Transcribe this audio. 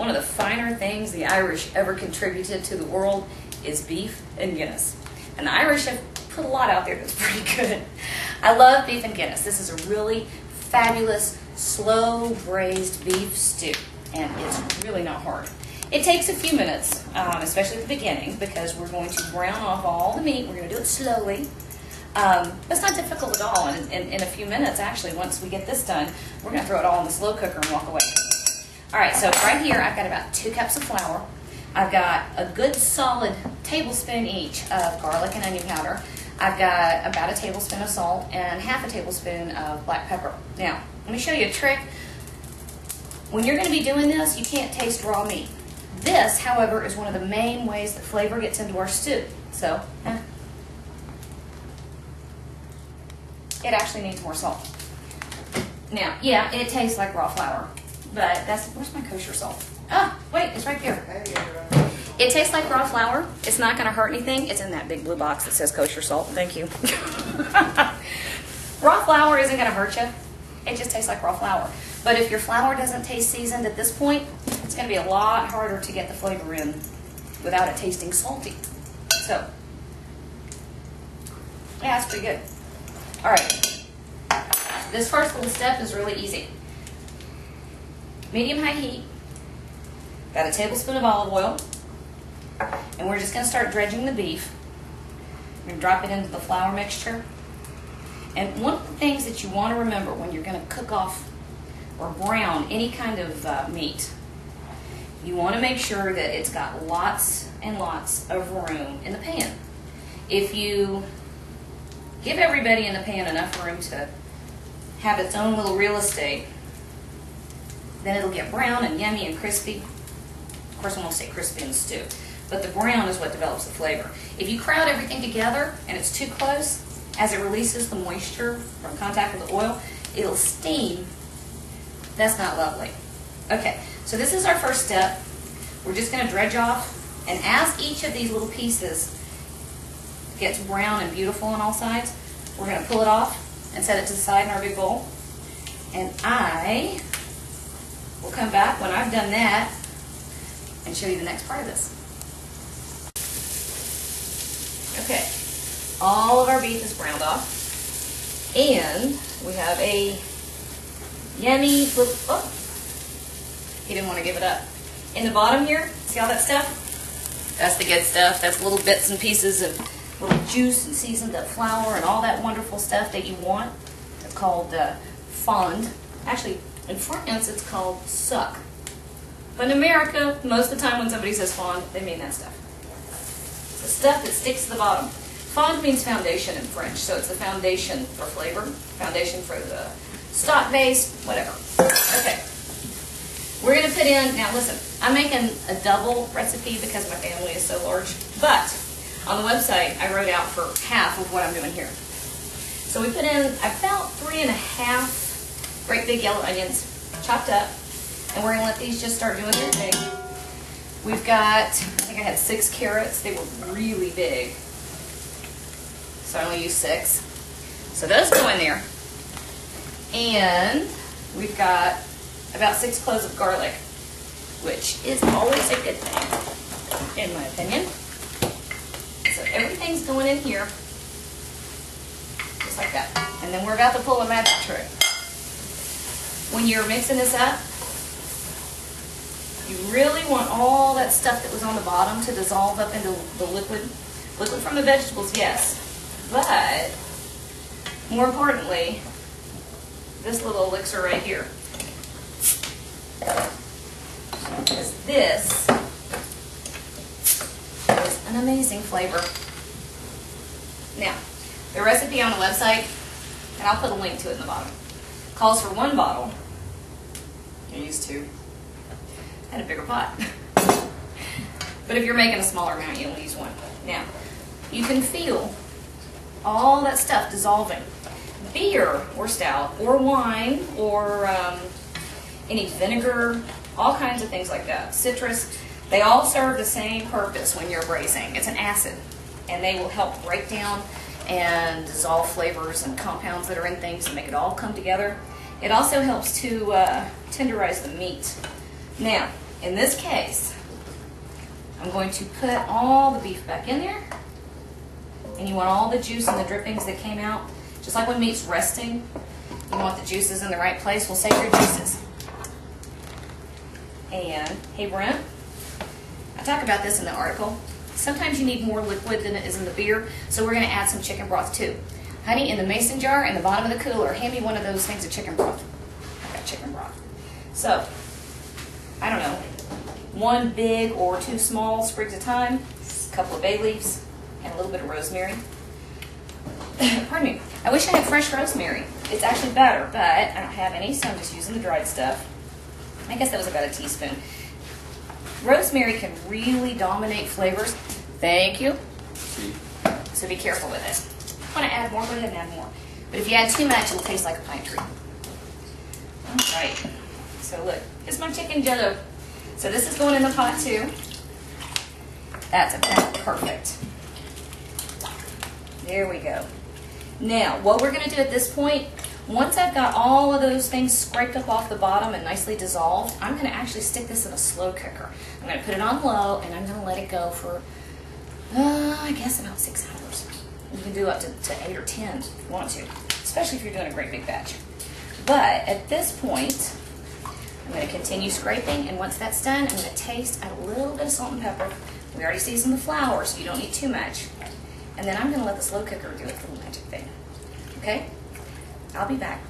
one of the finer things the Irish ever contributed to the world is beef and Guinness. And the Irish have put a lot out there that's pretty good. I love beef and Guinness. This is a really fabulous, slow braised beef stew, and it's really not hard. It takes a few minutes, um, especially at the beginning, because we're going to brown off all the meat. We're going to do it slowly. Um, it's not difficult at all. In, in, in, a few minutes, actually, once we get this done, we're going to throw it all in the slow cooker and walk away. All right, so right here, I've got about two cups of flour. I've got a good solid tablespoon each of garlic and onion powder. I've got about a tablespoon of salt and half a tablespoon of black pepper. Now, let me show you a trick. When you're going to be doing this, you can't taste raw meat. This, however, is one of the main ways that flavor gets into our stew. So, eh. it actually needs more salt. Now, yeah, it tastes like raw flour, but that's, where's my kosher salt? Ah, wait, it's right there. It tastes like raw flour. It's not going to hurt anything. It's in that big blue box that says kosher salt. Thank you. raw flour isn't going to hurt you. It just tastes like raw flour. But if your flour doesn't taste seasoned at this point, it's going to be a lot harder to get the flavor in without it tasting salty. So, yeah, it's pretty good. All right. This first little step is really easy. Medium-high heat. Got a tablespoon of olive oil. And we're just going to start dredging the beef. We're going to drop it into the flour mixture. And one of the things that you want to remember when you're going to cook off or brown any kind of uh, meat, you want to make sure that it's got lots and lots of room in the pan. If you give everybody in the pan enough room to have its own little real estate, then it'll get brown and yummy and crispy. Of course, I won't say crispy in the stew, but the brown is what develops the flavor. If you crowd everything together and it's too close, as it releases the moisture from contact with the oil, it'll steam. That's not lovely. Okay, so this is our first step. We're just going to dredge off, and as each of these little pieces gets brown and beautiful on all sides, we're going to pull it off and set it to the side in our big bowl. And I will come back when I've done that and show you the next part of this. Okay, all of our beef is browned off. And we have a yummy oh, he didn't want to give it up. In the bottom here, see all that stuff? That's the good stuff. That's little bits and pieces of little juice and seasoned up flour and all that wonderful stuff that you want. It's called uh, fond. Actually, in France, it's called suck. But in America, most of the time when somebody says fond, they mean that stuff. The stuff that sticks to the bottom. Fond means foundation in French, so it's the foundation for flavor, foundation for the stock base, whatever. Okay. We're going to put in, now listen, I'm making a double recipe because my family is so large, but on the website I wrote out for half of what I'm doing here. So we put in about three and a half great big yellow onions chopped up, and we're to let these just start doing their thing. We've got, I think I had six carrots. They were really big. So I only used six. So those go in there. And we've got about six cloves of garlic, which is always a good thing, in my opinion. So everything's going in here, just like that. And then we're about to pull a magic trick. When you're mixing this up, you really want all that stuff that was on the bottom to dissolve up into the liquid. Liquid from the vegetables, yes. But, more importantly, this little elixir right here because this is an amazing flavor. Now, the recipe on the website, and I'll put a link to it in the bottom, calls for one bottle. I used two. And a bigger pot. but if you're making a smaller amount, you only use one. Now, you can feel all that stuff dissolving. Beer or stout or wine or um, any vinegar, all kinds of things like that. Citrus, they all serve the same purpose when you're braising. It's an acid, and they will help break down and dissolve flavors and compounds that are in things and make it all come together. It also helps to uh, tenderize the meat. Now, In this case, I'm going to put all the beef back in there. And you want all the juice and the drippings that came out. Just like when meat's resting, you want the juices in the right place. We'll save your juices. And, hey Brent, I talk about this in the article. Sometimes you need more liquid than it is in the beer, so we're going to add some chicken broth too. Honey, in the mason jar in the bottom of the cooler, hand me one of those things of chicken broth. I've got chicken broth. So, I don't know, one big or two small sprigs of thyme, a couple of bay leaves, and a little bit of rosemary. Pardon me. I wish I had fresh rosemary. It's actually better, but I don't have any, so I'm just using the dried stuff. I guess that was about a teaspoon. Rosemary can really dominate flavors. Thank you. See? So be careful with it. Want to add more, go ahead and add more. But if you add too much, it'll taste like a pine tree. All right. So look, here's my chicken jello. So this is going in the pot too. That's about perfect. There we go. Now, what we're going to do at this point, once I've got all of those things scraped up off the bottom and nicely dissolved, I'm going to actually stick this in a slow cooker. I'm going to put it on low and I'm going to let it go for, uh, I guess, about six hours. You can do up to, to eight or ten if you want to, especially if you're doing a great big batch. But at this point, I'm going to continue scraping, and once that's done, I'm going to taste, a little bit of salt and pepper. We already seasoned the flour, so you don't need too much. And then I'm going to let the slow cooker do its little magic thing. Okay? I'll be back.